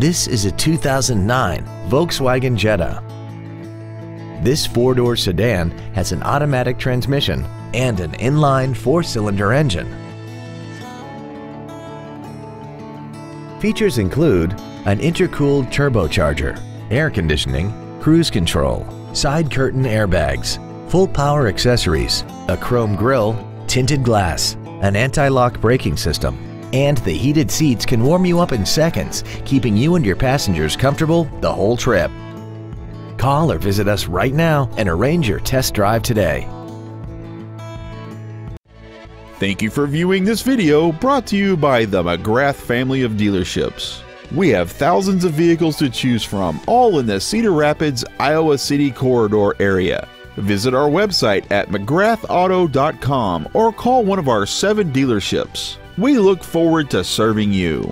This is a 2009 Volkswagen Jetta. This four-door sedan has an automatic transmission and an inline four-cylinder engine. Features include an intercooled turbocharger, air conditioning, cruise control, side curtain airbags, full power accessories, a chrome grille, tinted glass, an anti-lock braking system, and the heated seats can warm you up in seconds, keeping you and your passengers comfortable the whole trip. Call or visit us right now and arrange your test drive today. Thank you for viewing this video brought to you by the McGrath family of dealerships. We have thousands of vehicles to choose from, all in the Cedar Rapids, Iowa City corridor area. Visit our website at mcgrathauto.com or call one of our seven dealerships. We look forward to serving you.